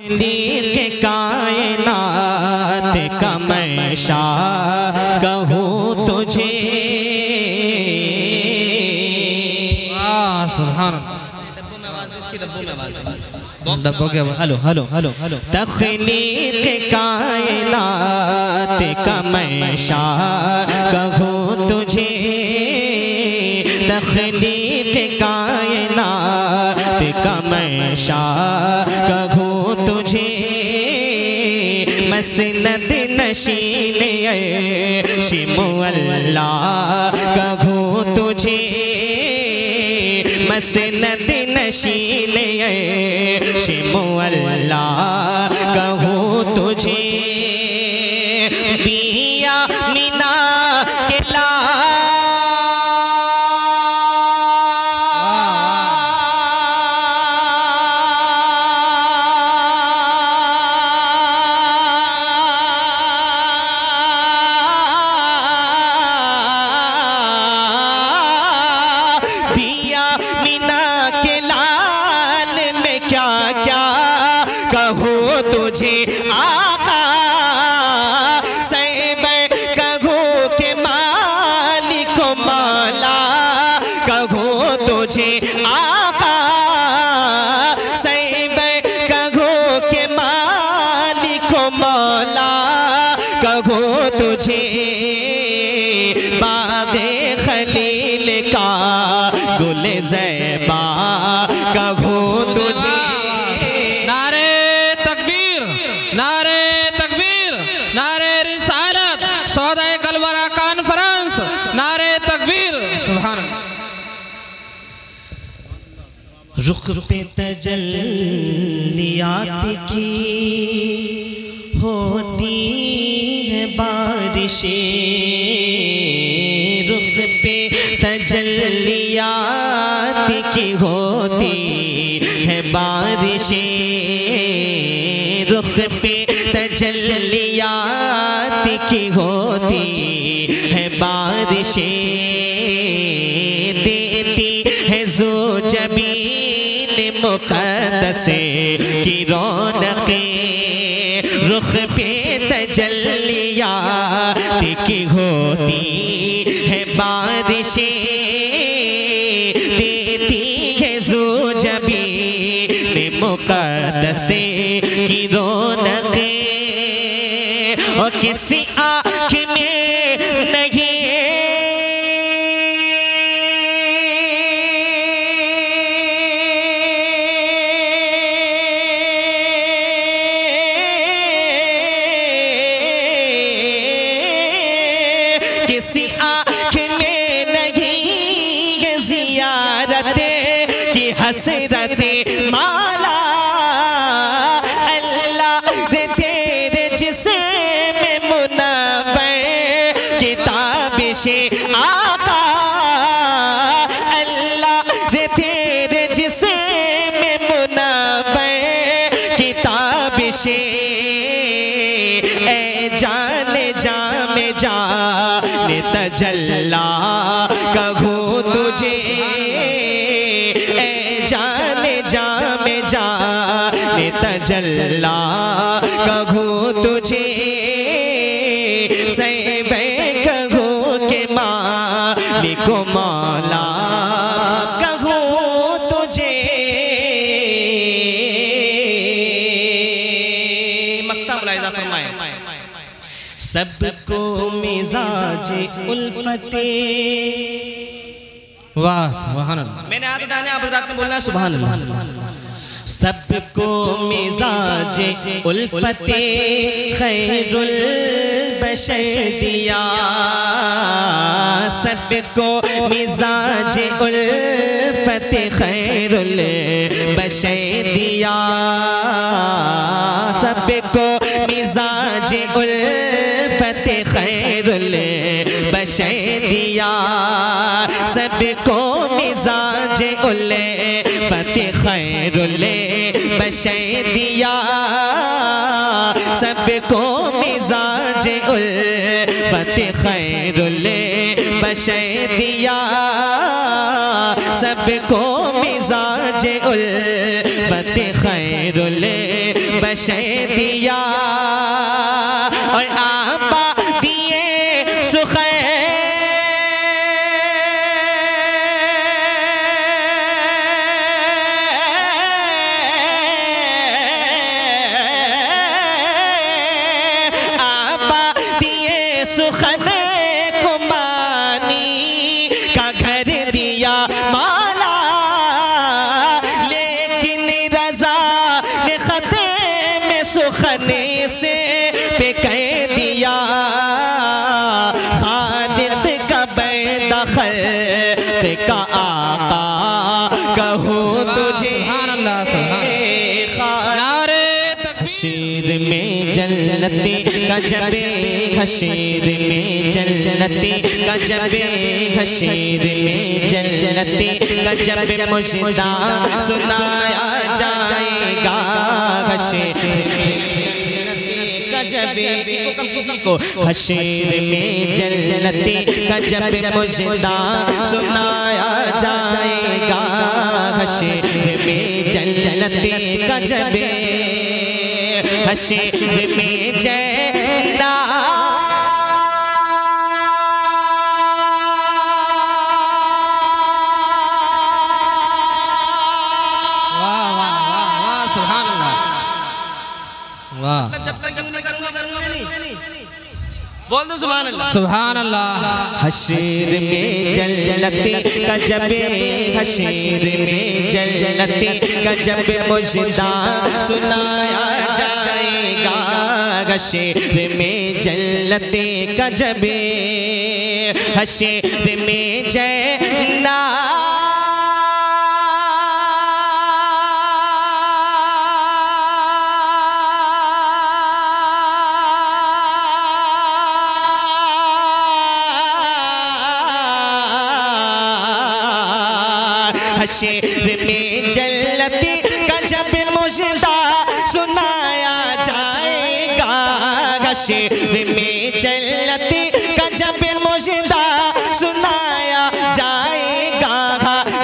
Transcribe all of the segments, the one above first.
के कायनात का मैं शाह कहूँ तुझे। डब्बों के हेलो हेलो हेलो हेलो। तखलीक कायनात का मैं शाह कहूँ तुझे। तखलीक कायनात का मैं शाह कहूँ मसनद नशीले शिमुअल्ला कहो तुझे। मसनद नशीले शिमुअल्ला कहूँ पिया रुख पे तजल्लियात की होती है बारिशें। रुख पे तजल्लियात की होती है बारिशें। रुख पे तजल्लियात की होती है बारिशें। जबीन मुकद्दस की रौनकें, रुख पे तजल्लियात की होती है बारिशें, देती है जो जबीन मुकद्दस की रौनकें। और किसी से जाने जा में जाने तजल्ला कहूँ सबको मिजाज उल्फते। वाह सुभान अल्लाह मैंने हाथ उठाने आप हजरात ने बोलना है सुभान अल्लाह सबको मिजाज उल्फते खैरुल बशर दिया। सबको मिजाज उल्फत खैरुल बशर दिया। सबको मिजाज उल फतेह खैरुल बशर दिया सबको मिजाज उल, फतेह खैरुल बशर दिया सबको मिजाज उल, फतेह खैरुल बशर दिया जन्नती गजबे हशीर में, जन्नती गजबे हशीर में, जन्नती गजब मुजदा सुनाया जाएगा हशीर को हशीर में, जन्नती गजब मुजदा सुनाया जाएगा हशीर में, जन्नती गजबे हशीर में जैना सुभान अल्लाह बोल दो सुभान अल्लाह अल्लाह हशीर में जल जलती गजबे हशीर में जल जलती गजब मुजदा सुनाया। हशीर में जलते गजबे। हशीर में जैना हशर में जलती गजब मुजदा हशर में जलती गजब मुजदा सुनाया, जाएगा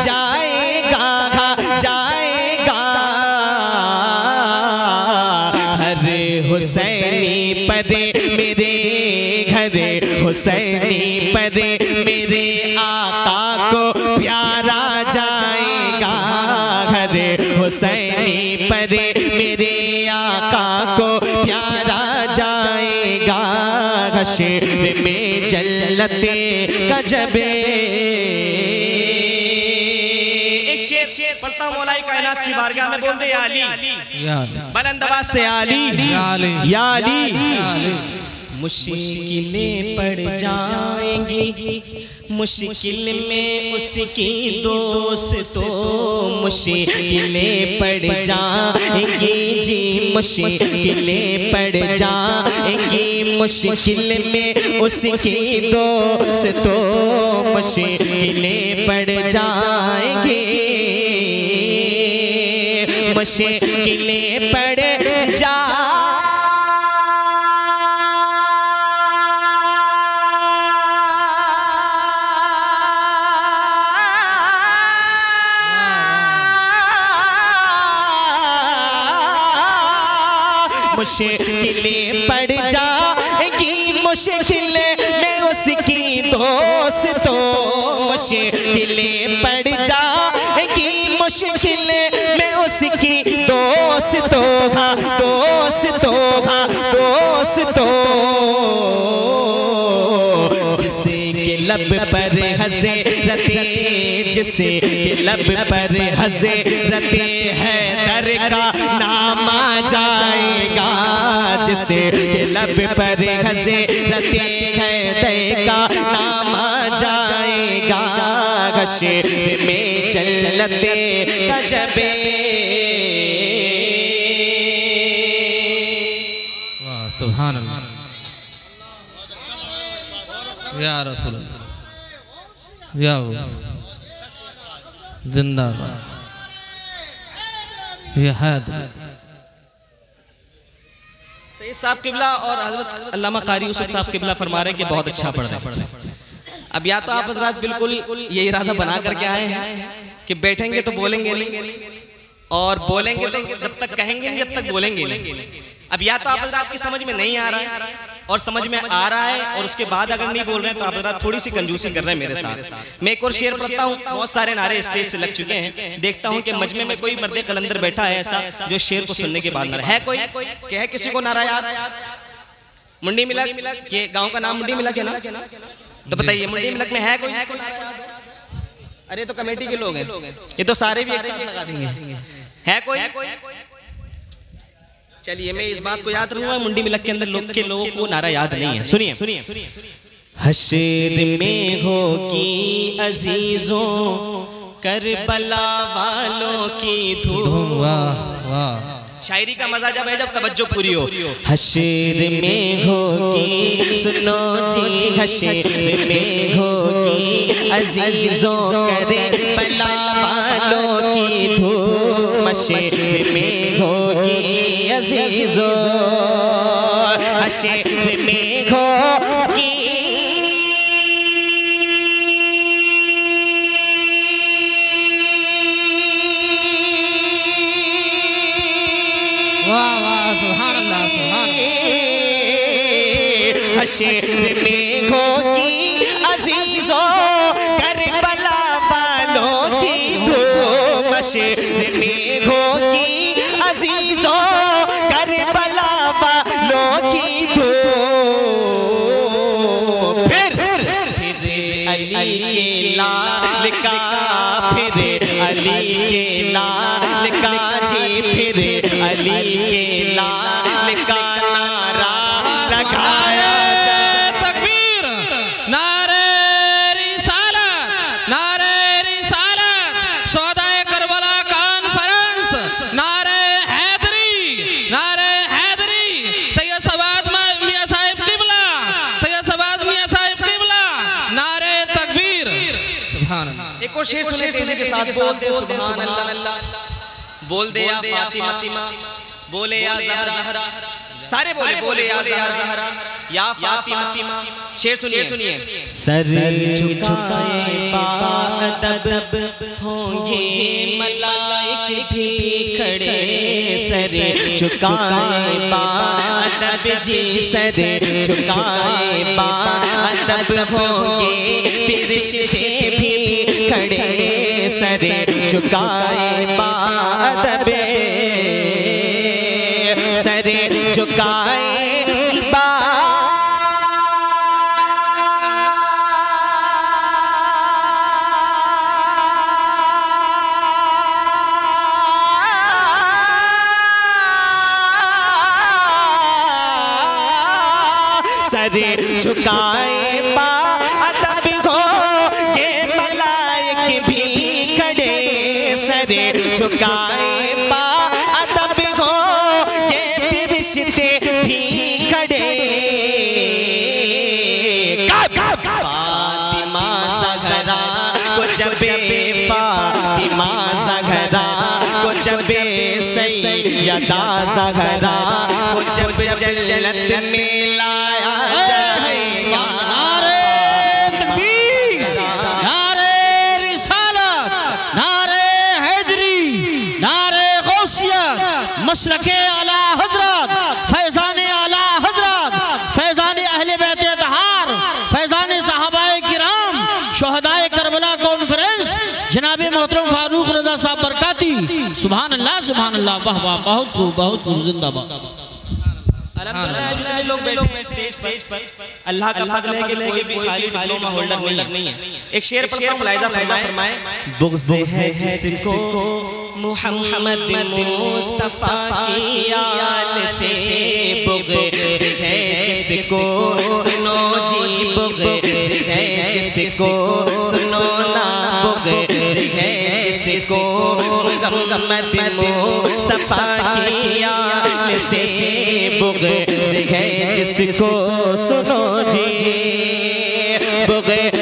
जाएगा जाएगा। हर हुसैनी पदे मेरे घर, हुसैनी पदे मेरे आका को प्यारा जाएगा। घर हुसैनी पदे हशर में जलते कजबे एक शेर शेर पढ़ता हूँ मौलाई कायनात की बारगाह में बोल दे आली अली या अल्लाह, बुलंद आवाज़ से आली या अली। मुश्किलें पड़ जाएँगी। मुश्किल में उसकी दोस्त तो मुश्किलें पड़ जाएँगी। जी, मुश्किलें पड़ जाएँगी। मुश्किल में उसकी दोस्त तो मुश्किलें पड़ जाएँगी। मुश्किलें पड़ मुश्किलें पड़ जाएगी मुश्किल में उसकी दोस्तों मुश्किलें पड़ जाएगी मुश्किल में उसकी दोस्तों हाँ दोस्तों हाँ दोस्तों। जिसे के लब पर हंसे रते जिसे के लब पर हंसे रते है। दर का नाम आ जाएगा, जिसे के लब पर हंसे रते है दर का नाम आ जाएगा। गशेर में चल चलते गजबे या रसूल या जिंदाबाद। और हज़रत कारी साहब किबला फरमा रहे कि बहुत अच्छा पढ़ रहे हैं। अब या तो आप हजरात बिल्कुल ये इरादा बना करके आए हैं कि बैठेंगे तो बोलेंगे नहीं, और बोलेंगे तो जब तक कहेंगे नहीं, जब तक बोलेंगे नहीं। अब या तो आप हजरात की समझ में नहीं आ रहा है। और समझ में आ रहा है और उसके बाद अगर नहीं बोल रहे हैं तो आप हजरात थोड़ी सी कंजूसी कर रहे हैं मेरे साथ। मैं एक और शेर पढ़ता हूँ बहुत सारे नारे स्टेज से लग चुके हैं। देखता हूँ कि मजमे में कोई मर्द कलंदर बैठा है ऐसा जो शेर को सुनने के बाद है। कोई क्या है? किसी को नारा याद मुंडी मिलक? ये गाँव का नाम मुंडी मिलक है ना? तो बताइए मुंडी मिलक में है कोई? अरे तो कमेटी के लोग हैं। ये तो सारे भी एक साथ लगा देंगे। है कोई? चलिए मैं इस बात को याद रखूँगा मुंडी मिलक के अंदर लोग के लोगों को नारा याद नहीं है। सुनिए। सुनिए। हशर में होगी अजीजों करबला वालों की धूम। वाह शायरी का मज़ा जब है जब तवज्जो पूरी हो। हशर में होगी सुनो जी हशर में होगी अजीजों करे बला वालों की धूम। हशर में अजीजों हशर में सुभान हशर में होगी अजीजों करबला वालों की धूम हशर में फिर अली के लाल काजी फिर अली के लाल का नारा लगाया शेर सुने तेज़ी के साथ बोल दे सुभान अल्लाह। बोल दे या फातिमा। बोले या जहरा। सारे बोले बोले या जहरा। या फातिमा। शेर सुनिए। सुनिए। सर झुकाए बादब। होंगे मलाइक भी खड़े। सर झुकाए बादब जी सरे झुकाए बादब होंगे फिरिश्ते भी खड़े सरे झुकाए बादब सरे झुकाए सर झुकाए बा अदब हो ये भी खड़े सर। झुकाए बा अदब हो ये फिरिश्ते भी खड़े। फातिमा जहरा को जबे फातिमा जहरा को जबे सैयदा जहरा को जब जन्नत में लाया। सुभान अल्लाह सुभान अल्लाह वाह वाह बहुत खूब बहुत खूब जिंदाबाद। जितने लोग बैठे हैं स्टेज पर अल्लाह का फजल है कि कोई भी खाली डिप्लोमा होल्डर नहीं है। एक शेर पढ़ता हूँ फरमाए बुग़्ज़ है जिसको मोहम्मद मुस्तफ़ा की आल से बुग़्ज़ है जिसको सुनो जी बुग़्ज़ है जिसको सुनो ना बुग़्ज़ है। जिसको मोहम्मद मुस्तफ़ा की से बुग़्ज़ है जिसको सुनो जी। बुग़्ज़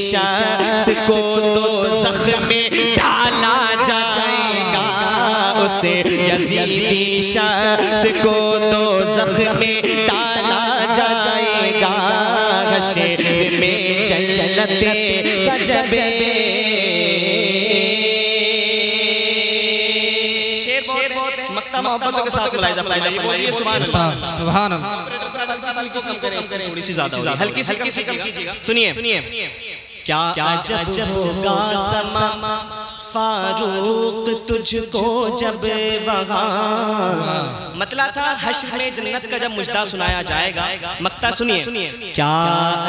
शख्स को तो जख्म में डाला जाएगा। उसे यजीदी शख्स को तो जख्म में डाला जाएगा। शेर में जलते गजबे शेर शेर मक्ता मोहब्बतों के साथ मुलाहिजा फरमाइए बोलिए सुभान अल्लाह। सुभान अल्लाह। थोड़ी सी ज़्यादा हल्की सी हल्की सी कम कीजिएगा। सुनिए। सुनिए। क्या अजब होगा समा फारूक तुझको जब वहाँ मतला था हश्र में जन्नत का जब मुजदा सुनाया जाएगा। मक्ता सुनिए। क्या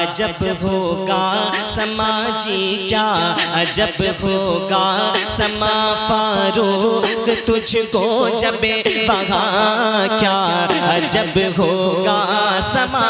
अजब होगा समाजी क्या अजब होगा समा फारूक तुझको जब वहाँ क्या अजब होगा समा।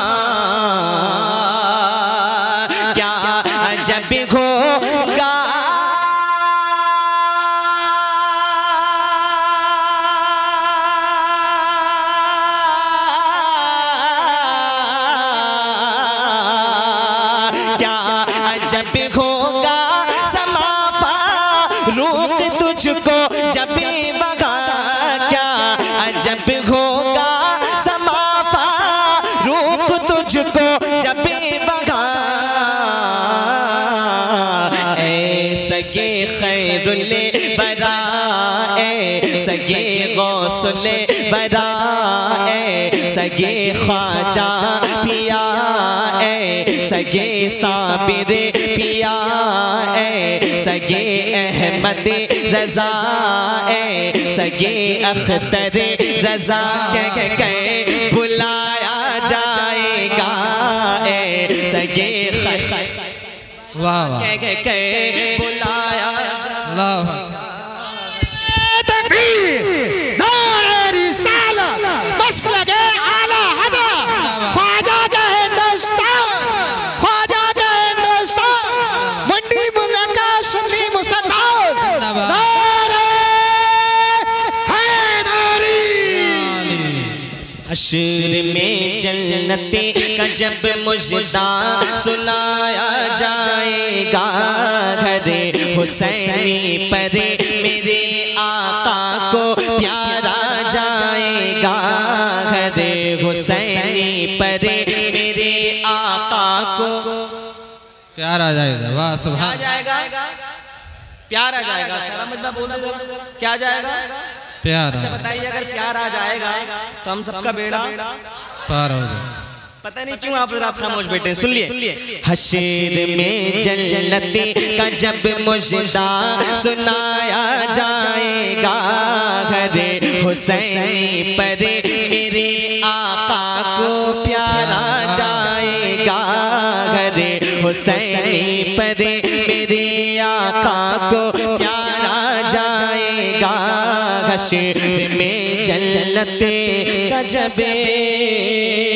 गौसले बरा सगे ख्वाजा पिया ए सगे साबिर पिया ए सगे अहमद रजा ए सगे अख्तर रजा कह कह बुलाया जाएगा ए सगे वाह वाह। कह कह कह बुलाया जाएगा। हशर में जन्नते का जब मुजदा सुनाया जाएगा घरे हुसैनी परे मेरे आका को प्यारा जाएगा घरे हुसैनी परे मेरे आका को प्यारा जाएगा वाह सुभान जाएगा प्यारा जाएगा सारा मजमा बोल दे जरा। क्या जाएगा प्यार अच्छा बताइए अगर प्यार आ जाएगा तो हम सबका बेड़ा पार हो जाएगा पता नहीं क्यों आप रात खामोश बैठे सुन लिए हशर में जन्नती का जब मुजदा सुनाया जाएगा हरे हुसैनी परे मेरे आका को प्यारा जाएगा हरे हुसैनी परे मेरे आका को हशर में जन्नते का जबे